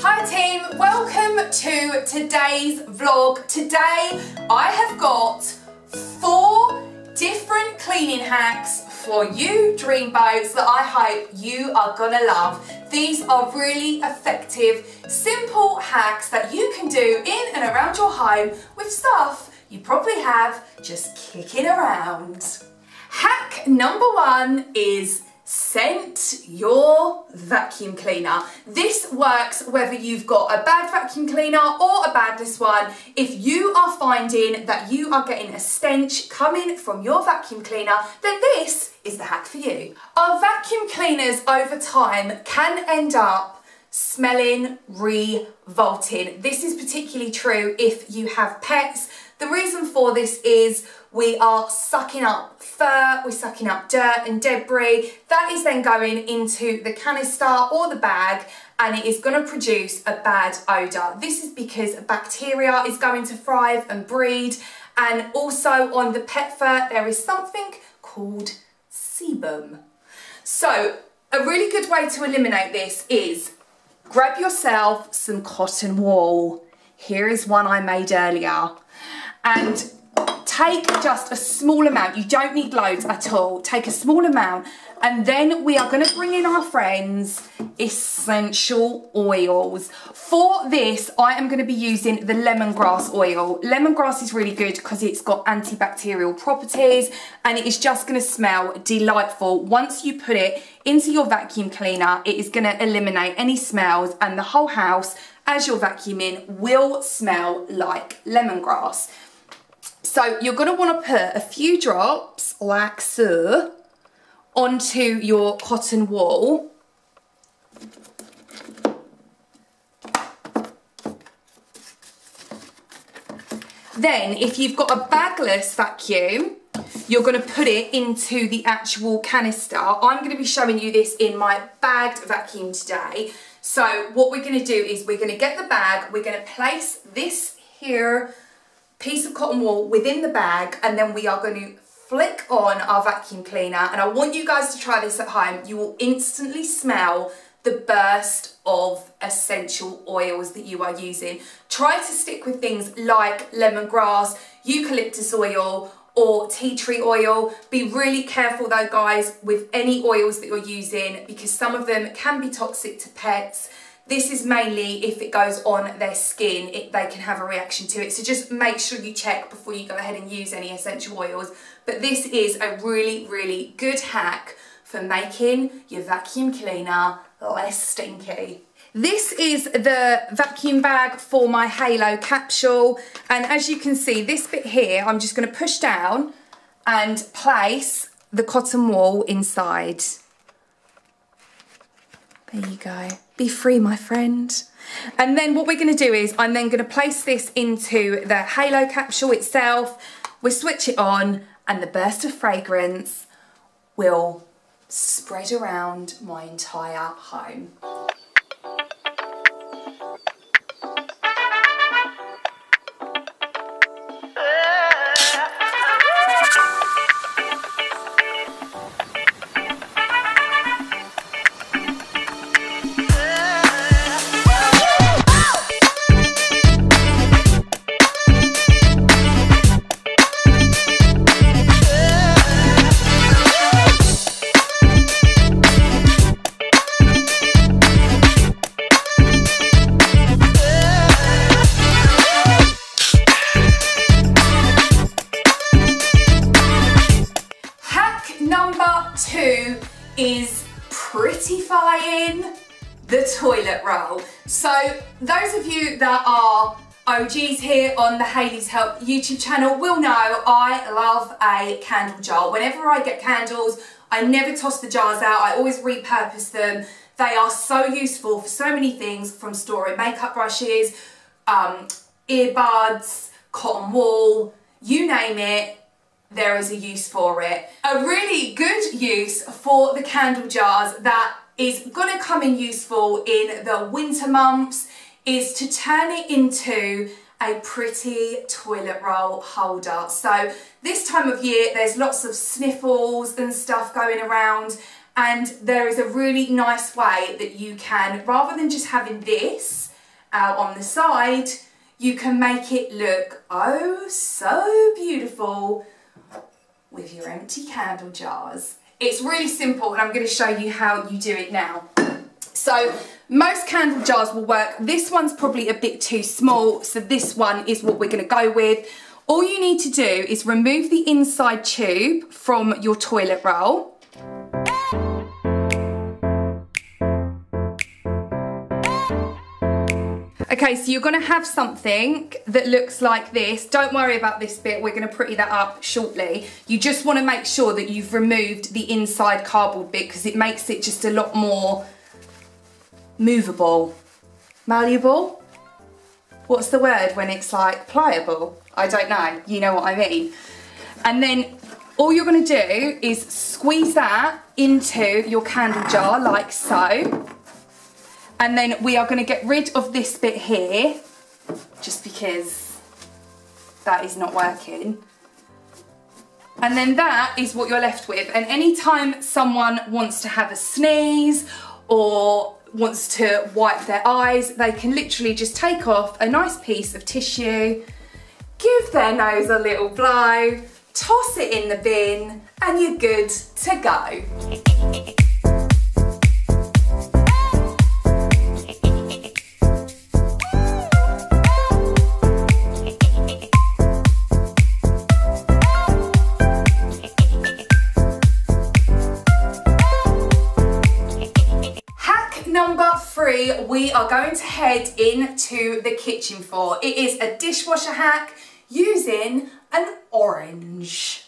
Hi team, welcome to today's vlog. Today I have got four different cleaning hacks for you dreamboats that I hope you are gonna love. These are really effective, simple hacks that you can do in and around your home with stuff you probably have just kicking around. Hack number one is scent your vacuum cleaner. This works whether you've got a bad vacuum cleaner or a bagless one. If you are finding that you are getting a stench coming from your vacuum cleaner, then this is the hack for you. Our vacuum cleaners over time can end up smelling revolting. This is particularly true if you have pets. The reason for this is we are sucking up fur, we're sucking up dirt and debris. That is then going into the canister or the bag and it is going to produce a bad odour. This is because bacteria is going to thrive and breed and also on the pet fur there is something called sebum. So a really good way to eliminate this is grab yourself some cotton wool. Here is one I made earlier and take just a small amount. You don't need loads at all. Take a small amount and then we are going to bring in our friends essential oils. For this, I am going to be using the lemongrass oil. Lemongrass is really good because it's got antibacterial properties and it is just going to smell delightful. Once you put it into your vacuum cleaner, it is going to eliminate any smells and the whole house, as you're vacuuming, will smell like lemongrass. So you're going to want to put a few drops, like so, onto your cotton wool. Then, if you've got a bagless vacuum, you're going to put it into the actual canister. I'm going to be showing you this in my bagged vacuum today. So what we're going to do is we're going to get the bag, we're going to place this here piece of cotton wool within the bag and then we are going to flick on our vacuum cleaner and I want you guys to try this at home. You will instantly smell the burst of essential oils that you are using. Try to stick with things like lemongrass, eucalyptus oil or tea tree oil. Be really careful though guys with any oils that you're using because some of them can be toxic to pets this is mainly if it goes on their skin, it, they can have a reaction to it. So just make sure you check before you go ahead and use any essential oils. But this is a really, really good hack for making your vacuum cleaner less stinky. This is the vacuum bag for my Halo capsule. And as you can see, this bit here, I'm just gonna push down and place the cotton wool inside. There you go. Be free, my friend. And then what we're going to do is I'm then going to place this into the Halo capsule itself. We'll switch it on and the burst of fragrance will spread around my entire home. Is prettifying the toilet roll. So those of you that are OGs here on the Hayley's Help YouTube channel will know I love a candle jar. Whenever I get candles, I never toss the jars out. I always repurpose them. They are so useful for so many things from storing makeup brushes, um, earbuds, cotton wool, you name it, there is a use for it. A really good use for the candle jars that is going to come in useful in the winter months is to turn it into a pretty toilet roll holder. So this time of year there's lots of sniffles and stuff going around and there is a really nice way that you can, rather than just having this out on the side, you can make it look oh so beautiful with your empty candle jars. It's really simple and I'm going to show you how you do it now. So most candle jars will work. This one's probably a bit too small, so this one is what we're going to go with. All you need to do is remove the inside tube from your toilet roll. Okay, so you're gonna have something that looks like this. Don't worry about this bit, we're gonna pretty that up shortly. You just wanna make sure that you've removed the inside cardboard bit because it makes it just a lot more movable. Malleable? What's the word when it's like pliable? I don't know, you know what I mean. And then all you're gonna do is squeeze that into your candle jar like so. And then we are going to get rid of this bit here, just because that is not working. And then that is what you're left with. And anytime someone wants to have a sneeze or wants to wipe their eyes, they can literally just take off a nice piece of tissue, give their nose a little blow, toss it in the bin, and you're good to go. Three, we are going to head into the kitchen for. It is a dishwasher hack using an orange.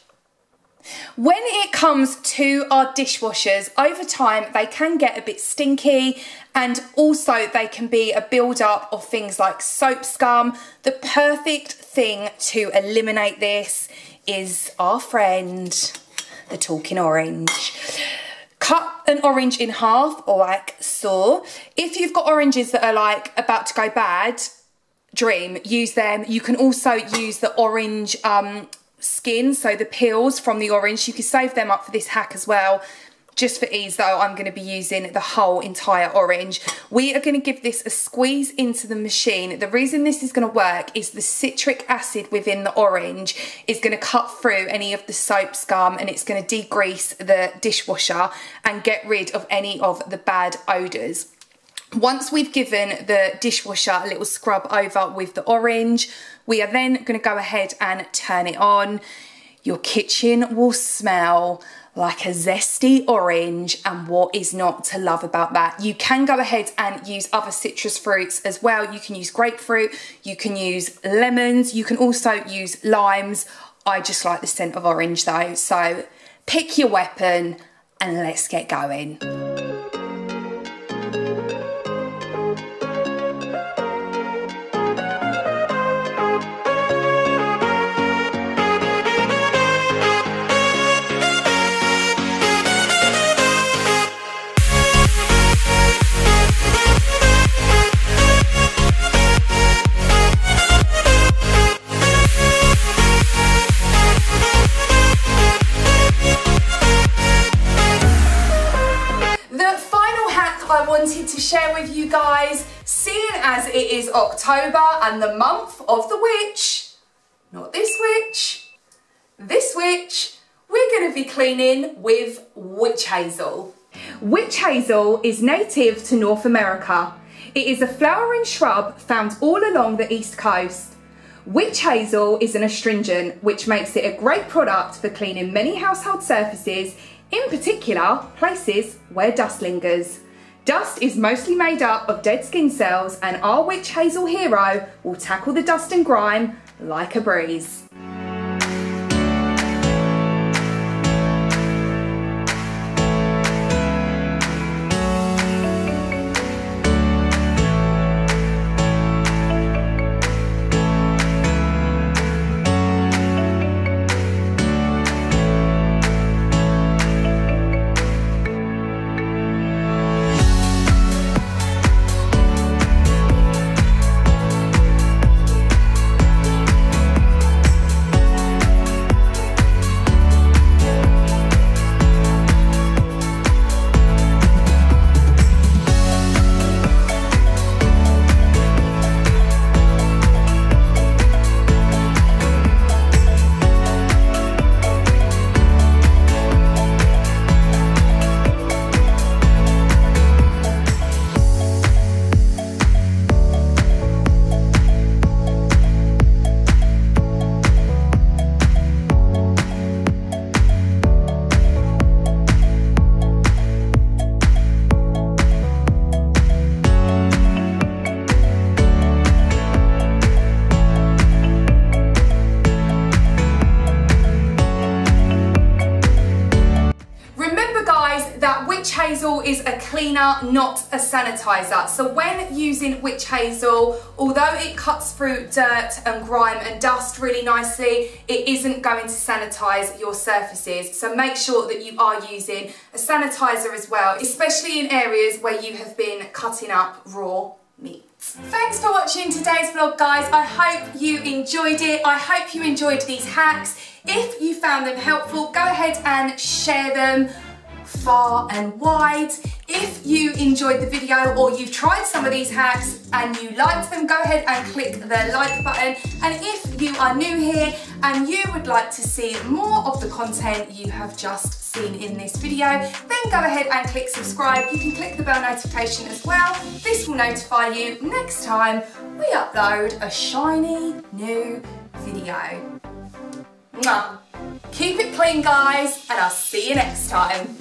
When it comes to our dishwashers, over time they can get a bit stinky and also they can be a build-up of things like soap scum. The perfect thing to eliminate this is our friend, the talking orange. Cut an orange in half or like so. If you've got oranges that are like about to go bad, dream, use them. You can also use the orange um, skin, so the peels from the orange. You can save them up for this hack as well. Just for ease though, I'm going to be using the whole entire orange. We are going to give this a squeeze into the machine. The reason this is going to work is the citric acid within the orange is going to cut through any of the soap scum and it's going to degrease the dishwasher and get rid of any of the bad odours. Once we've given the dishwasher a little scrub over with the orange, we are then going to go ahead and turn it on. Your kitchen will smell like a zesty orange and what is not to love about that. You can go ahead and use other citrus fruits as well. You can use grapefruit, you can use lemons, you can also use limes. I just like the scent of orange though. So pick your weapon and let's get going. As it is October and the month of the witch, not this witch, this witch, we're going to be cleaning with witch hazel. Witch hazel is native to North America. It is a flowering shrub found all along the east coast. Witch hazel is an astringent which makes it a great product for cleaning many household surfaces, in particular places where dust lingers. Dust is mostly made up of dead skin cells and our witch hazel hero will tackle the dust and grime like a breeze. Not a sanitizer. So when using witch hazel, although it cuts through dirt and grime and dust really nicely, it isn't going to sanitize your surfaces. So make sure that you are using a sanitizer as well, especially in areas where you have been cutting up raw meat. Thanks for watching today's vlog guys. I hope you enjoyed it. I hope you enjoyed these hacks. If you found them helpful, go ahead and share them far and wide. If you enjoyed the video or you've tried some of these hacks and you liked them, go ahead and click the like button. And if you are new here and you would like to see more of the content you have just seen in this video, then go ahead and click subscribe. You can click the bell notification as well. This will notify you next time we upload a shiny new video. Mwah. Keep it clean guys and I'll see you next time.